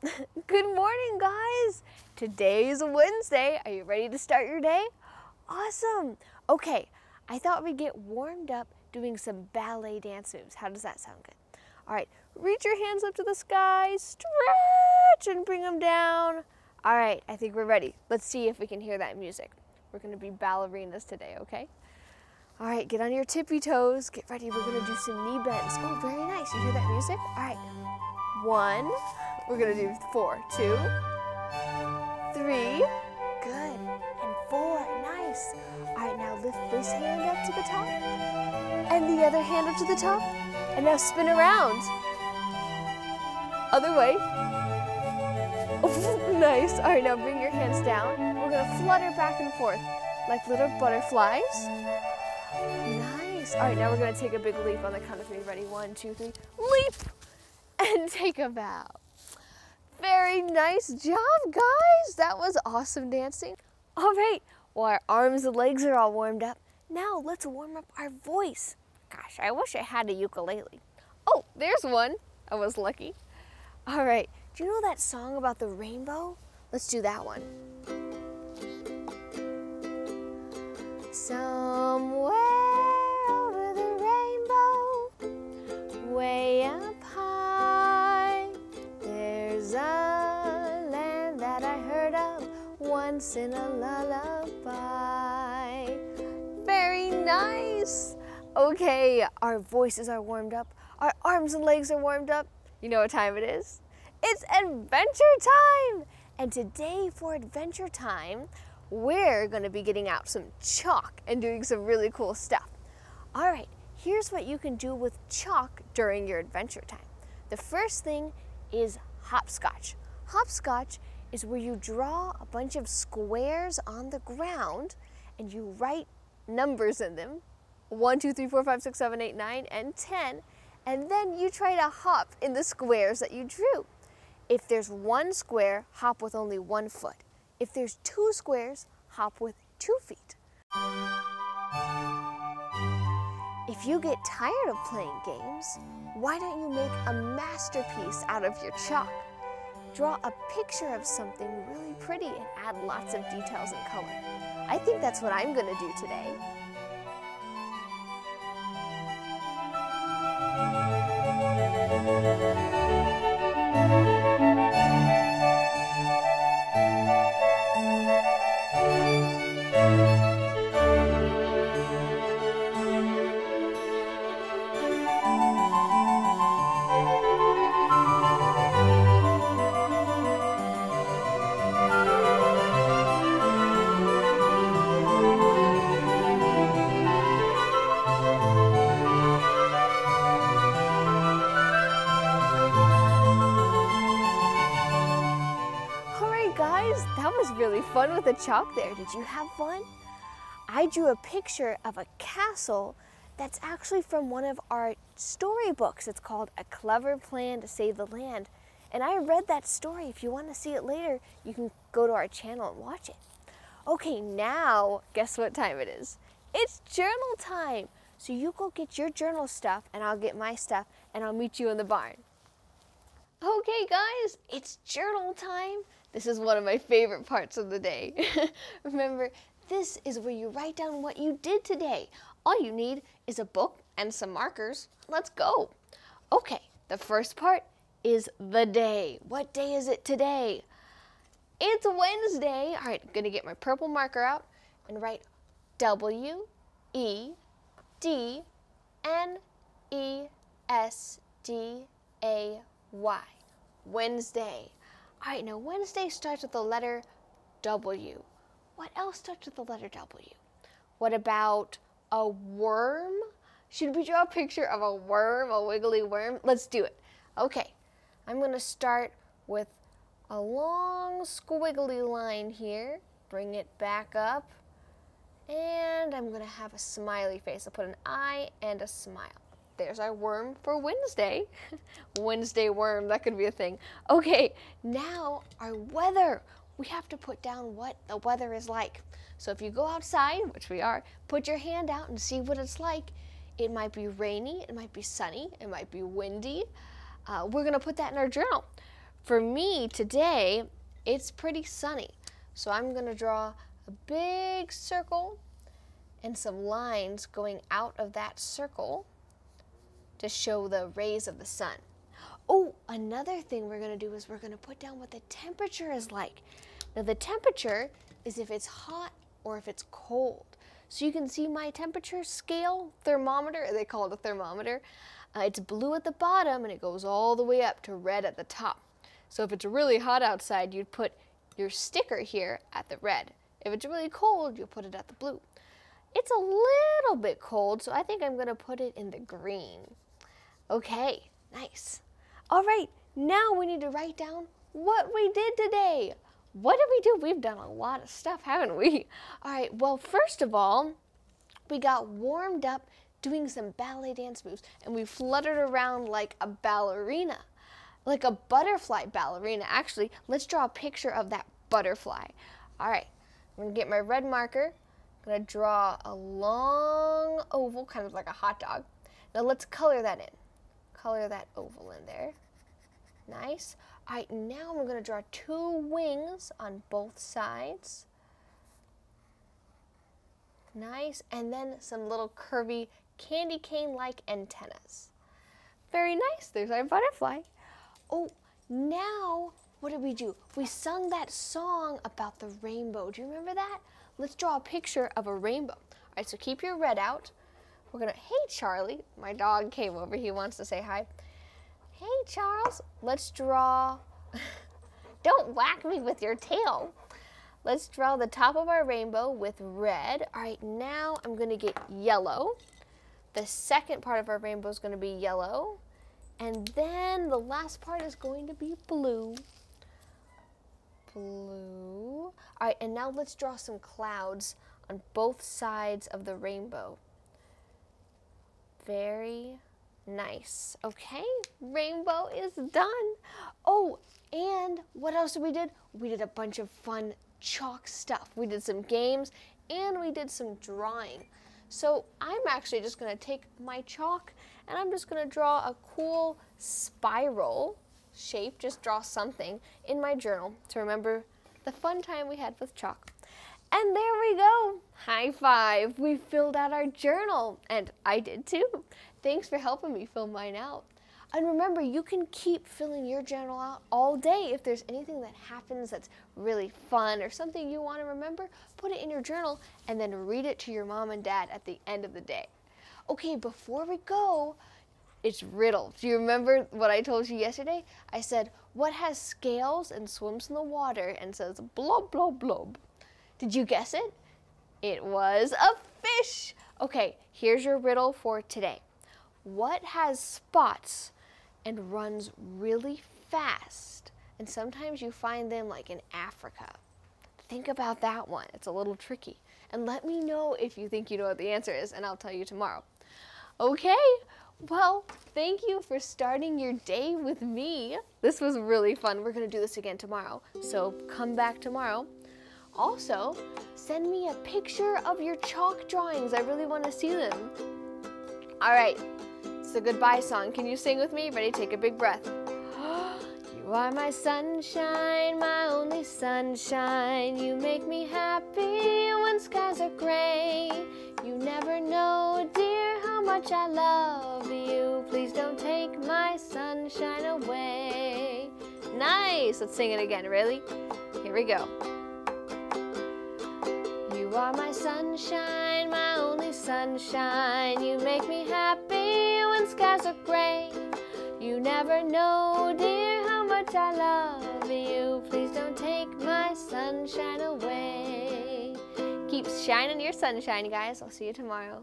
Good morning, guys. Today is Wednesday. Are you ready to start your day? Awesome. Okay, I thought we'd get warmed up doing some ballet dance moves. How does that sound good? All right, reach your hands up to the sky, stretch and bring them down. All right, I think we're ready. Let's see if we can hear that music. We're gonna be ballerinas today, okay? All right, get on your tippy toes. Get ready, we're gonna do some knee bends. Oh, very nice. You hear that music? All right, one. We're gonna do four, two, three, good, and four, nice. All right, now lift this hand up to the top, and the other hand up to the top, and now spin around. Other way. nice. All right, now bring your hands down. We're gonna flutter back and forth like little butterflies. Nice. All right, now we're gonna take a big leap on the count of three. Ready? One, two, three. Leap and take a bow. Very nice job, guys. That was awesome dancing. All right, well, our arms and legs are all warmed up. Now let's warm up our voice. Gosh, I wish I had a ukulele. Oh, there's one. I was lucky. All right, do you know that song about the rainbow? Let's do that one. Somewhere over the rainbow, way up once in a lullaby. Very nice. Okay, our voices are warmed up, our arms and legs are warmed up. You know what time it is? It's adventure time! And today for adventure time, we're gonna be getting out some chalk and doing some really cool stuff. All right, here's what you can do with chalk during your adventure time. The first thing is hopscotch. Hopscotch is where you draw a bunch of squares on the ground and you write numbers in them. One, two, three, four, five, six, seven, eight, nine, and 10. And then you try to hop in the squares that you drew. If there's one square, hop with only one foot. If there's two squares, hop with two feet. If you get tired of playing games, why don't you make a masterpiece out of your chalk? Draw a picture of something really pretty and add lots of details and color. I think that's what I'm gonna do today. Fun with the chalk there. Did you have fun? I drew a picture of a castle that's actually from one of our storybooks. It's called A Clever Plan to Save the Land. And I read that story. If you want to see it later, you can go to our channel and watch it. Okay, now guess what time it is? It's journal time. So you go get your journal stuff and I'll get my stuff and I'll meet you in the barn. Okay, guys, it's journal time. This is one of my favorite parts of the day. Remember, this is where you write down what you did today. All you need is a book and some markers. Let's go. Okay, the first part is the day. What day is it today? It's Wednesday. All right, I'm gonna get my purple marker out and write W E D N E S D A Y. Wednesday. All right, now Wednesday starts with the letter W. What else starts with the letter W? What about a worm? Should we draw a picture of a worm, a wiggly worm? Let's do it. Okay, I'm gonna start with a long squiggly line here. Bring it back up. And I'm gonna have a smiley face. I'll put an eye and a smile. There's our worm for Wednesday. Wednesday worm, that could be a thing. Okay, now our weather. We have to put down what the weather is like. So if you go outside, which we are, put your hand out and see what it's like. It might be rainy, it might be sunny, it might be windy. Uh, we're gonna put that in our journal. for me today, it's pretty sunny. So I'm gonna draw a big circle and some lines going out of that circle to show the rays of the sun. Oh, another thing we're gonna do is we're gonna put down what the temperature is like. Now the temperature is if it's hot or if it's cold. So you can see my temperature scale thermometer, they call it a thermometer. Uh, it's blue at the bottom and it goes all the way up to red at the top. So if it's really hot outside, you'd put your sticker here at the red. If it's really cold, you'll put it at the blue. It's a little bit cold, so I think I'm gonna put it in the green. Okay, nice. All right, now we need to write down what we did today. What did we do? We've done a lot of stuff, haven't we? All right, well, first of all, we got warmed up doing some ballet dance moves and we fluttered around like a ballerina, like a butterfly ballerina. Actually, let's draw a picture of that butterfly. All right, I'm gonna get my red marker. I'm gonna draw a long oval, kind of like a hot dog. Now let's color that in. Color that oval in there. Nice. All right, now I'm gonna draw two wings on both sides. Nice, and then some little curvy candy cane-like antennas. Very nice, there's our butterfly. Oh, now what did we do? We sung that song about the rainbow. Do you remember that? Let's draw a picture of a rainbow. All right, so keep your red out. We're gonna, hey Charlie, my dog came over, he wants to say hi. Hey Charles, let's draw, don't whack me with your tail. Let's draw the top of our rainbow with red. All right, now I'm gonna get yellow. The second part of our rainbow is gonna be yellow. And then the last part is going to be blue blue. All right, and now let's draw some clouds on both sides of the rainbow. Very nice. Okay, rainbow is done. Oh, and what else did we did? We did a bunch of fun chalk stuff. We did some games and we did some drawing. So I'm actually just gonna take my chalk and I'm just gonna draw a cool spiral shape, just draw something in my journal to remember the fun time we had with chalk. And there we go. High five. We filled out our journal. And I did too. Thanks for helping me fill mine out. And remember, you can keep filling your journal out all day. If there's anything that happens that's really fun or something you want to remember, put it in your journal and then read it to your mom and dad at the end of the day. Okay, before we go, it's riddle. Do you remember what I told you yesterday? I said, what has scales and swims in the water and says blob, blob, blob? Did you guess it? It was a fish. Okay, here's your riddle for today. What has spots and runs really fast? And sometimes you find them like in Africa. Think about that one. It's a little tricky. And let me know if you think you know what the answer is, and I'll tell you tomorrow. Okay, well, thank you for starting your day with me. This was really fun. We're going to do this again tomorrow, so come back tomorrow. Also, send me a picture of your chalk drawings. I really want to see them. All right, it's the goodbye song. Can you sing with me? Ready? Take a big breath. you are my sunshine, my only sunshine. You make me happy when skies are gray. You never know, dear, how much I love you. Please don't take my sunshine away. Nice. Let's sing it again. Really? Here we go. You are my sunshine, my only sunshine. You make me happy when skies are gray. You never know, dear, how much I love you. Please don't take my sunshine away. Keep shining your sunshine, guys. I'll see you tomorrow.